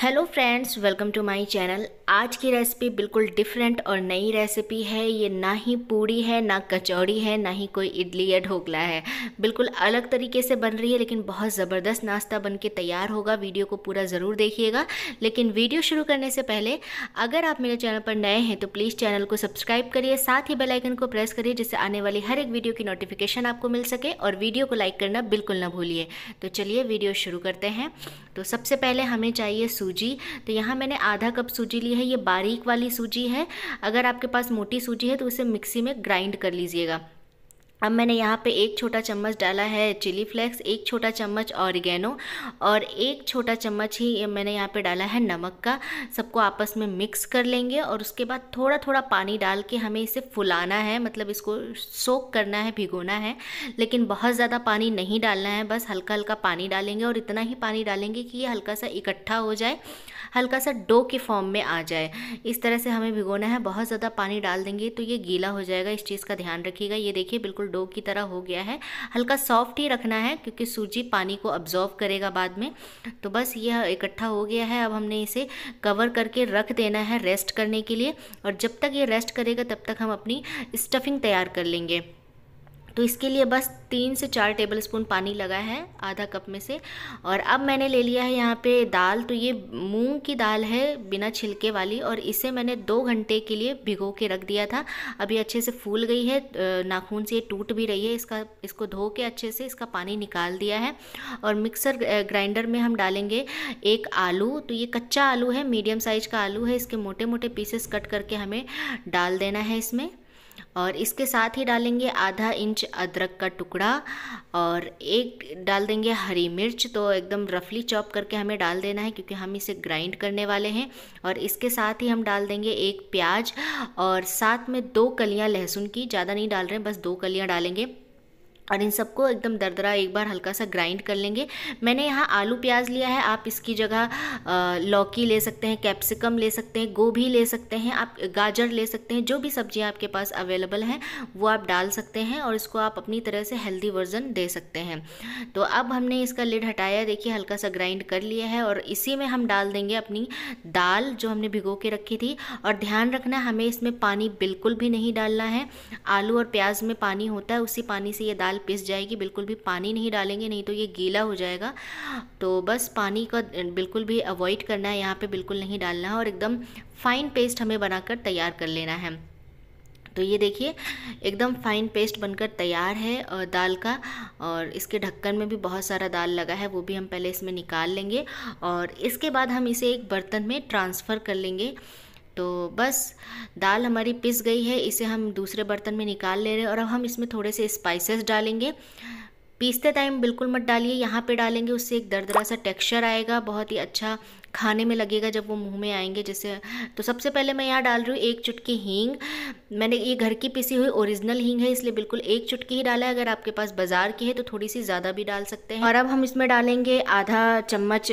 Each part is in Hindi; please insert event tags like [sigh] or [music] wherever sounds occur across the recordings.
hello friends welcome to my channel. आज की रेसिपी बिल्कुल डिफरेंट और नई रेसिपी है। ये ना ही पूड़ी है, ना कचौड़ी है, ना ही कोई इडली या ढोकला है। बिल्कुल अलग तरीके से बन रही है, लेकिन बहुत ज़बरदस्त नाश्ता बन के तैयार होगा। वीडियो को पूरा ज़रूर देखिएगा। लेकिन वीडियो शुरू करने से पहले, अगर आप मेरे चैनल पर नए हैं तो प्लीज़ चैनल को सब्सक्राइब करिए। साथ ही बेलाइकन को प्रेस करिए, जिससे आने वाली हर एक वीडियो की नोटिफिकेशन आपको मिल सके और वीडियो को लाइक करना बिल्कुल ना भूलिए। तो चलिए वीडियो शुरू करते हैं। तो सबसे पहले हमें चाहिए सूजी। तो यहाँ मैंने आधा कप सूजी ली है, ये बारीक वाली सूजी है। अगर आपके पास मोटी सूजी है तो उसे मिक्सी में ग्राइंड कर लीजिएगा। अब मैंने यहाँ पे एक छोटा चम्मच डाला है चिली फ्लेक्स, एक छोटा चम्मच ऑरिगेनो और एक छोटा चम्मच ही मैंने यहाँ पे डाला है नमक का। सबको आपस में मिक्स कर लेंगे और उसके बाद थोड़ा थोड़ा पानी डाल के हमें इसे फुलाना है मतलब इसको सोक करना है, भिगोना है। लेकिन बहुत ज़्यादा पानी नहीं डालना है, बस हल्का हल्का पानी डालेंगे और इतना ही पानी डालेंगे कि ये हल्का सा इकट्ठा हो जाए। हल्का सा डो के फॉर्म में आ जाए। इस तरह से हमें भिगोना है, बहुत ज़्यादा पानी डाल देंगे तो ये गीला हो जाएगा, इस चीज़ का ध्यान रखिएगा। ये देखिए, बिल्कुल डो की तरह हो गया है। हल्का सॉफ्ट ही रखना है, क्योंकि सूजी पानी को अब्जॉर्व करेगा बाद में। तो बस यह इकट्ठा हो गया है। अब हमने इसे कवर करके रख देना है रेस्ट करने के लिए। और जब तक ये रेस्ट करेगा, तब तक हम अपनी स्टफिंग तैयार कर लेंगे। तो इसके लिए बस तीन से चार टेबल स्पून पानी लगा है, आधा कप में से। और अब मैंने ले लिया है यहाँ पे दाल तो ये मूंग की दाल है बिना छिलके वाली और इसे मैंने दो घंटे के लिए भिगो के रख दिया था। अभी अच्छे से फूल गई है नाखून से ये टूट भी रही है, इसका, इसको धो के अच्छे से इसका पानी निकाल दिया है। और मिक्सर ग्राइंडर में हम डालेंगे एक आलू तो ये कच्चा आलू है, मीडियम साइज़ का आलू है, इसके मोटे मोटे पीसेस कट करके हमें डाल देना है इसमें। और इसके साथ ही डालेंगे आधा इंच अदरक का टुकड़ा और एक डाल देंगे हरी मिर्च। तो एकदम रफली चॉप करके हमें डाल देना है क्योंकि हम इसे ग्राइंड करने वाले हैं। और इसके साथ ही हम डाल देंगे एक प्याज और साथ में दो कलियाँ लहसुन की। ज़्यादा नहीं डाल रहे हैं, बस दो कलियाँ डालेंगे। और इन सबको एकदम दरदरा एक बार हल्का सा ग्राइंड कर लेंगे। मैंने यहाँ आलू प्याज लिया है, आप इसकी जगह लौकी ले सकते हैं कैप्सिकम ले सकते हैं, गोभी ले सकते हैं, आप गाजर ले सकते हैं, जो भी सब्ज़ियाँ आपके पास अवेलेबल हैं, वो आप डाल सकते हैं और इसको आप अपनी तरह से हेल्दी वर्जन दे सकते हैं। तो अब हमने इसका लिड हटाया, देखिए हल्का सा ग्राइंड कर लिया है और इसी में हम डाल देंगे अपनी दाल जो हमने भिगो के रखी थी। और ध्यान रखना, हमें इसमें पानी बिल्कुल भी नहीं डालना है। आलू और प्याज में पानी होता है, उसी पानी से ये दाल दाल पिस जाएगी, बिल्कुल भी पानी नहीं डालेंगे, नहीं तो ये गीला हो जाएगा। तो बस पानी का बिल्कुल भी अवॉइड करना है, यहाँ पे बिल्कुल नहीं डालना है और एकदम फाइन पेस्ट हमें बनाकर तैयार कर लेना है। तो ये देखिए, एकदम फाइन पेस्ट बनकर तैयार है दाल का। और इसके ढक्कन में भी बहुत सारा दाल लगा है, वो भी हम पहले इसमें निकाल लेंगे। और इसके बाद हम इसे एक बर्तन में ट्रांसफ़र कर लेंगे। तो बस, दाल हमारी पिस गई है, इसे हम दूसरे बर्तन में निकाल ले रहे हैं और अब हम इसमें थोड़े से स्पाइसेस डालेंगे। पीसते टाइम बिल्कुल मत डालिए, यहाँ पे डालेंगे, उससे एक दरदरा सा टेक्सचर आएगा, बहुत ही अच्छा खाने में लगेगा जब वो मुँह में आएँगे जैसे। तो सबसे पहले मैं यहाँ डाल रही हूँ एक चुटकी हींग। मैंने ये घर की पिसी हुई ओरिजिनल हींग है, इसलिए बिल्कुल एक चुटकी ही डाला है। अगर आपके पास बाज़ार की है तो थोड़ी सी ज़्यादा भी डाल सकते हैं। और अब हम इसमें डालेंगे आधा चम्मच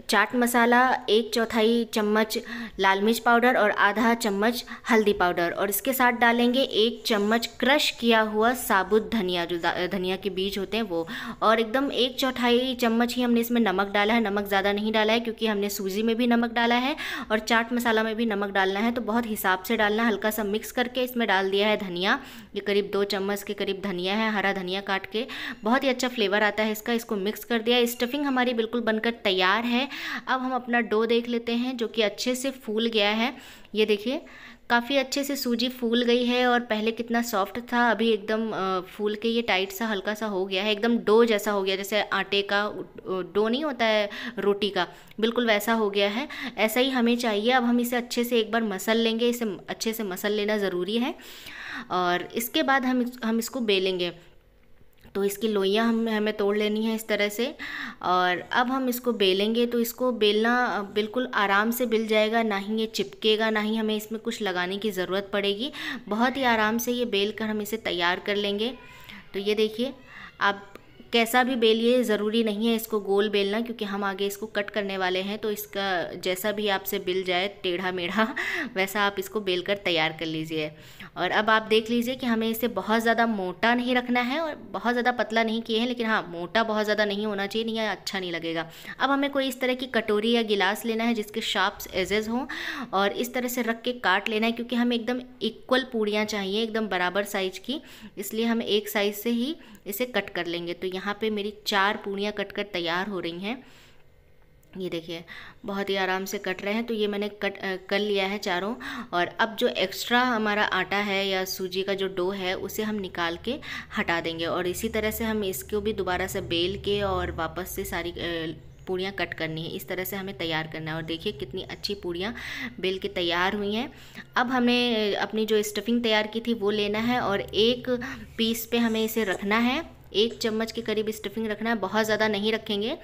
चाट मसाला, एक चौथाई चम्मच लाल मिर्च पाउडर और आधा चम्मच हल्दी पाउडर। और इसके साथ डालेंगे एक चम्मच क्रश किया हुआ साबुत धनिया, जो धनिया के बीज होते हैं वो। और एकदम एक चौथाई चम्मच ही हमने इसमें नमक डाला है। नमक ज़्यादा नहीं डाला है क्योंकि हमने सूजी में भी नमक डाला है और चाट मसाला में भी नमक डालना है। तो बहुत हिसाब से डालना, हल्का सा मिक्स करके इसमें डाल दिया है धनिया। ये करीब दो चम्मच के करीब धनिया है, हरा धनिया काट के। बहुत ही अच्छा फ्लेवर आता है इसका, इसको मिक्स कर दिया। स्टफिंग हमारी बिल्कुल बनकर तैयार है। अब हम अपना डो देख लेते हैं, जो कि अच्छे से फूल गया है। ये देखिए, काफ़ी अच्छे से सूजी फूल गई है और पहले कितना सॉफ्ट था, अभी एकदम फूल के ये टाइट सा, हल्का सा हो गया है। एकदम डो जैसा हो गया, जैसे आटे का डो नहीं होता है, रोटी का। बिल्कुल वैसा हो गया है। ऐसा ही हमें चाहिए। अब हम इसे अच्छे से एक बार मसल लेंगे, इसे अच्छे से मसल लेना ज़रूरी है। और इसके बाद हम हम इसको बेलेंगे। तो इसकी लोइयाँ हम, हमें तोड़ लेनी है इस तरह से। और अब हम इसको बेलेंगे तो इसको बेलना बिल्कुल आराम से बिल जाएगा, ना ही ये चिपकेगा, ना ही हमें इसमें कुछ लगाने की ज़रूरत पड़ेगी। बहुत ही आराम से ये बेल कर हम इसे तैयार कर लेंगे। तो ये देखिए आप कैसा भी बेलिए ज़रूरी नहीं है इसको गोल बेलना क्योंकि हम आगे इसको कट करने वाले हैं तो इसका जैसा भी आपसे बिल जाए, टेढ़ा मेढ़ा, [laughs] वैसा आप इसको बेल कर तैयार कर लीजिए। और अब आप देख लीजिए कि हमें इसे बहुत ज़्यादा मोटा नहीं रखना है और बहुत ज़्यादा पतला नहीं किए हैं, लेकिन हाँ मोटा बहुत ज़्यादा नहीं होना चाहिए, नहीं अच्छा नहीं लगेगा। अब हमें कोई इस तरह की कटोरी या गिलास लेना है जिसके शार्प्स एजेज हों और इस तरह से रख के काट लेना है क्योंकि हमें एकदम इक्वल पूड़ियाँ चाहिए, एकदम बराबर साइज़ की, इसलिए हम एक साइज़ से ही इसे कट कर लेंगे। तो यहाँ पे मेरी चार पूड़ियाँ कट कर तैयार हो रही हैं। ये देखिए, बहुत ही आराम से कट रहे हैं तो ये मैंने कट कर लिया है चारों। और अब जो एक्स्ट्रा हमारा आटा है या सूजी का जो डो है, उसे हम निकाल के हटा देंगे। और इसी तरह से हम इसको भी दोबारा से बेल के और वापस से सारी पूड़ियाँ कट करनी है। इस तरह से हमें तैयार करना है। और देखिए कितनी अच्छी पूड़ियाँ बेल के तैयार हुई हैं। अब हमें अपनी जो स्टफिंग तैयार की थी वो लेना है और एक पीस पे हमें इसे रखना है। एक चम्मच के करीब स्टफिंग रखना है, बहुत ज़्यादा नहीं रखेंगे।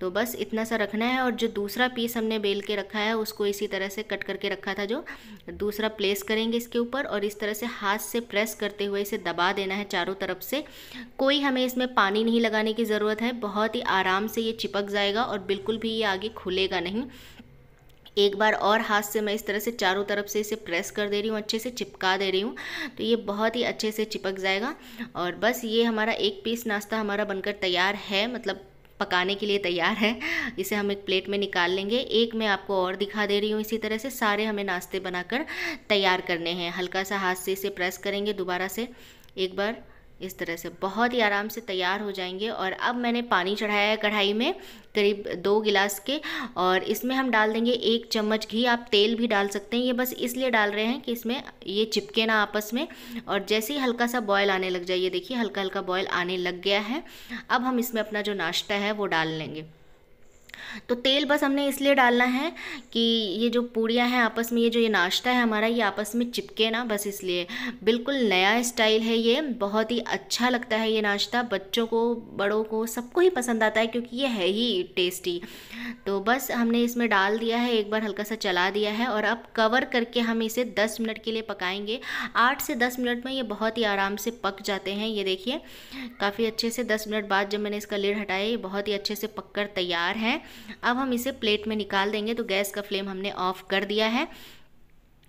तो बस इतना सा रखना है और जो दूसरा पीस हमने बेल के रखा है, उसको इसी तरह से कट करके रखा था जो, दूसरा प्लेस करेंगे इसके ऊपर और इस तरह से हाथ से प्रेस करते हुए इसे दबा देना है चारों तरफ़ से। कोई हमें इसमें पानी नहीं लगाने की ज़रूरत है, बहुत ही आराम से ये चिपक जाएगा और बिल्कुल भी ये आगे खुलेगा नहीं। एक बार और हाथ से मैं इस तरह से चारों तरफ़ से इसे प्रेस कर दे रही हूँ, अच्छे से चिपका दे रही हूँ। तो ये बहुत ही अच्छे से चिपक जाएगा और बस ये हमारा एक पीस नाश्ता हमारा बनकर तैयार है मतलब पकाने के लिए तैयार है। इसे हम एक प्लेट में निकाल लेंगे। एक मैं आपको और दिखा दे रही हूँ, इसी तरह से सारे हमें नाश्ते बनाकर तैयार करने हैं। हल्का सा हाथ से इसे प्रेस करेंगे दोबारा से। एक बार इस तरह से। बहुत ही आराम से तैयार हो जाएँगे और अब मैंने पानी चढ़ाया है कढ़ाई में, करीब दो गिलास के। और इसमें हम डाल देंगे एक चम्मच घी। आप तेल भी डाल सकते हैं। ये बस इसलिए डाल रहे हैं कि इसमें ये चिपके ना आपस में। और जैसे ही हल्का सा बॉयल आने लग जाए, ये देखिए हल्का हल्का बॉयल आने लग गया है। अब हम इसमें अपना जो नाश्ता है, वो डाल लेंगे। तो तेल बस हमने इसलिए डालना है कि ये जो पूड़ियाँ हैं आपस में, ये जो ये नाश्ता है हमारा, ये आपस में चिपके ना, बस इसलिए। बिल्कुल नया स्टाइल है ये, बहुत ही अच्छा लगता है ये नाश्ता, बच्चों को, बड़ों को, सबको ही पसंद आता है क्योंकि ये है ही टेस्टी। तो बस हमने इसमें डाल दिया है, एक बार हल्का सा चला दिया है और अब कवर करके हम इसे दस मिनट के लिए पकाएँगे। आठ से दस मिनट में ये बहुत ही आराम से पक जाते हैं, ये देखिए। काफ़ी अच्छे से दस मिनट बाद जब मैंने इसका लेड हटाया, ये बहुत ही अच्छे से पककर तैयार है। अब हम इसे प्लेट में निकाल देंगे तो गैस का फ्लेम हमने ऑफ़ कर दिया है।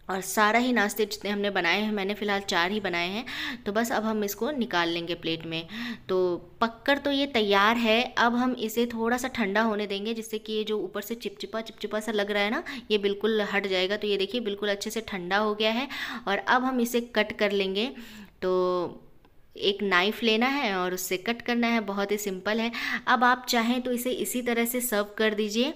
और सारा ही नाश्ते जितने हमने बनाए हैं, मैंने फ़िलहाल चार ही बनाए हैं तो बस अब हम इसको निकाल लेंगे प्लेट में। तो पककर तो ये तैयार है, अब हम इसे थोड़ा सा ठंडा होने देंगे, जिससे कि ये जो ऊपर से चिपचिपा चिपचिपा सा लग रहा है ना, ये बिल्कुल हट जाएगा। तो ये देखिए, बिल्कुल अच्छे से ठंडा हो गया है, और अब हम इसे कट कर लेंगे। तो एक नाइफ़ लेना है और उससे कट करना है, बहुत ही सिंपल है। अब आप चाहें तो इसे इसी तरह से सर्व कर दीजिए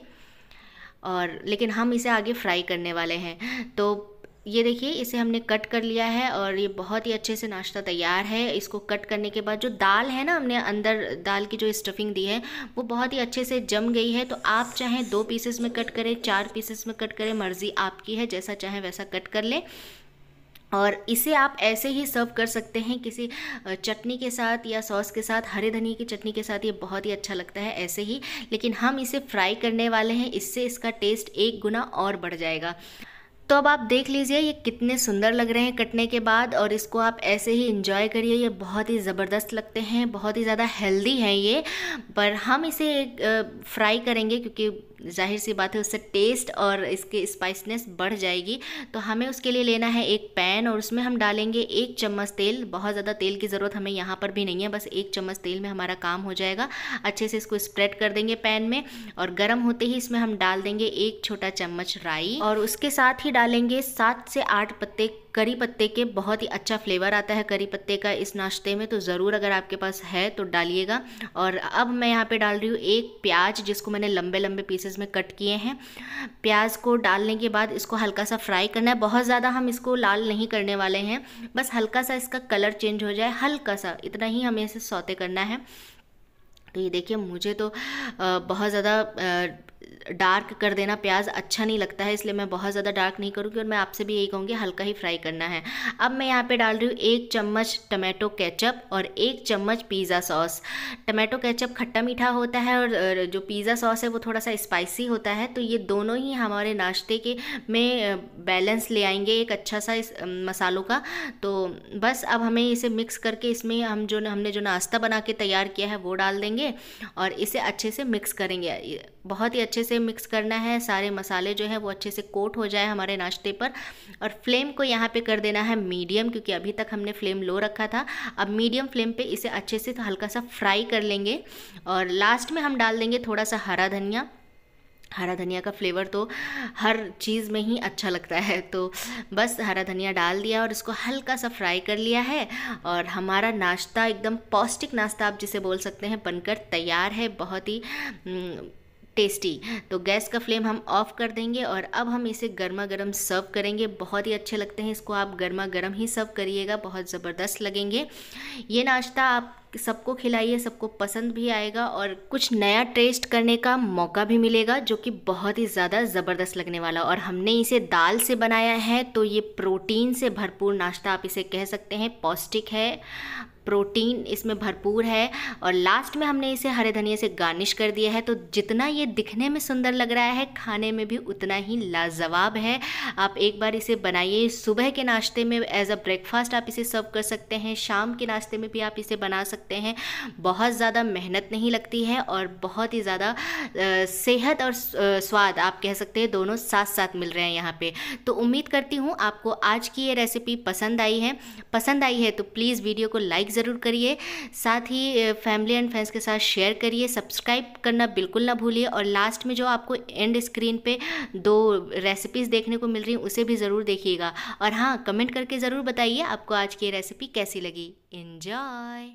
और लेकिन हम इसे आगे फ्राई करने वाले हैं। तो ये देखिए, इसे हमने कट कर लिया है और ये बहुत ही अच्छे से नाश्ता तैयार है। इसको कट करने के बाद जो दाल है ना, हमने अंदर दाल की जो स्टफिंग दी है, वो बहुत ही अच्छे से जम गई है। तो आप चाहें दो पीसेस में कट करें, चार पीसेस में कट करें, मर्ज़ी आपकी है, जैसा चाहें वैसा कट कर लें। और इसे आप ऐसे ही सर्व कर सकते हैं किसी चटनी के साथ या सॉस के साथ, हरे धनिया की चटनी के साथ ये बहुत ही अच्छा लगता है ऐसे ही, लेकिन हम इसे फ्राई करने वाले हैं, इससे इसका टेस्ट एक गुना और बढ़ जाएगा। तो अब आप देख लीजिए ये कितने सुंदर लग रहे हैं कटने के बाद और इसको आप ऐसे ही इंजॉय करिए, ये बहुत ही ज़बरदस्त लगते हैं, बहुत ही ज़्यादा हेल्दी हैं ये, पर हम इसे फ्राई करेंगे क्योंकि ज़ाहिर सी बात है, उससे टेस्ट और इसके स्पाइसनेस बढ़ जाएगी। तो हमें उसके लिए लेना है एक पैन और उसमें हम डालेंगे एक चम्मच तेल। बहुत ज़्यादा तेल की ज़रूरत हमें यहाँ पर भी नहीं है, बस एक चम्मच तेल में हमारा काम हो जाएगा। अच्छे से इसको स्प्रेड कर देंगे पैन में और गर्म होते ही इसमें हम डाल देंगे एक छोटा चम्मच राई। और उसके साथ ही डालेंगे सात से आठ पत्ते करी पत्ते के बहुत ही अच्छा फ्लेवर आता है करी पत्ते का इस नाश्ते में तो ज़रूर अगर आपके पास है तो डालिएगा। और अब मैं यहाँ पे डाल रही हूँ एक प्याज, जिसको मैंने लंबे लंबे पीसेस में कट किए हैं। प्याज को डालने के बाद इसको हल्का सा फ्राई करना है। बहुत ज़्यादा हम इसको लाल नहीं करने वाले हैं। बस हल्का सा इसका कलर चेंज हो जाए, हल्का सा। इतना ही हमें इसे सौते करना है। तो ये देखिए, मुझे तो बहुत ज़्यादा डार्क कर देना, प्याज अच्छा नहीं लगता है, इसलिए मैं बहुत ज़्यादा डार्क नहीं करूँगी और मैं आपसे भी यही कहूँगी, हल्का ही फ्राई करना है। अब मैं यहाँ पे डाल रही हूँ एक चम्मच टमाटो केचप और एक चम्मच पिज़्ज़ा सॉस। टमाटो केचप खट्टा मीठा होता है और जो पिज़्ज़ा सॉस है वो थोड़ा सा स्पाइसी होता है तो ये दोनों ही हमारे नाश्ते के में बैलेंस ले आएँगे एक अच्छा सा इस मसालों का। तो बस अब हमें इसे मिक्स करके इसमें हम जो हमने जो नाश्ता बना के तैयार किया है वो डाल देंगे और इसे अच्छे से मिक्स करेंगे। बहुत ही अच्छे से मिक्स करना है, सारे मसाले जो है वो अच्छे से कोट हो जाए हमारे नाश्ते पर। और फ्लेम को यहाँ पे कर देना है मीडियम क्योंकि अभी तक हमने फ्लेम लो रखा था। अब मीडियम फ्लेम पे इसे अच्छे से हल्का सा फ्राई कर लेंगे। और लास्ट में हम डाल देंगे थोड़ा सा हरा धनिया। हरा धनिया का फ्लेवर तो हर चीज़ में ही अच्छा लगता है। तो बस हरा धनिया डाल दिया और इसको हल्का सा फ्राई कर लिया है। और हमारा नाश्ता एकदम पौष्टिक नाश्ता आप जिसे बोल सकते हैं, बनकर तैयार है। बहुत ही टेस्टी। तो गैस का फ्लेम हम ऑफ़ कर देंगे और अब हम इसे गर्मा गर्म सर्व करेंगे। बहुत ही अच्छे लगते हैं इसको आप गर्मा गर्म ही सर्व करिएगा, बहुत ज़बरदस्त लगेंगे। ये नाश्ता आप सबको खिलाइए, सबको पसंद भी आएगा और कुछ नया टेस्ट करने का मौका भी मिलेगा जो कि बहुत ही ज़्यादा ज़बरदस्त लगने वाला। और हमने इसे दाल से बनाया है तो ये प्रोटीन से भरपूर नाश्ता आप इसे कह सकते हैं, पौष्टिक है। प्रोटीन इसमें भरपूर है और लास्ट में हमने इसे हरे धनिया से गार्निश कर दिया है। तो जितना ये दिखने में सुंदर लग रहा है, खाने में भी उतना ही लाजवाब है। आप एक बार इसे बनाइए। सुबह के नाश्ते में एज अ ब्रेकफास्ट आप इसे सर्व कर सकते हैं। शाम के नाश्ते में भी आप इसे बना सकते हैं। बहुत ज़्यादा मेहनत नहीं लगती है और बहुत ही ज़्यादा सेहत और स्वाद आप कह सकते हैं दोनों साथ साथ मिल रहे हैं यहाँ पे। तो उम्मीद करती हूँ आपको आज की ये रेसिपी पसंद आई है। पसंद आई है तो प्लीज़ वीडियो को लाइक ज़रूर करिए। साथ ही फैमिली एंड फ्रेंड्स के साथ शेयर करिए। सब्सक्राइब करना बिल्कुल ना भूलिए और लास्ट में जो आपको एंड स्क्रीन पे दो रेसिपीज़ देखने को मिल रही उसे भी ज़रूर देखिएगा। और हाँ कमेंट करके ज़रूर बताइए आपको आज की रेसिपी कैसी लगी। इन्जॉय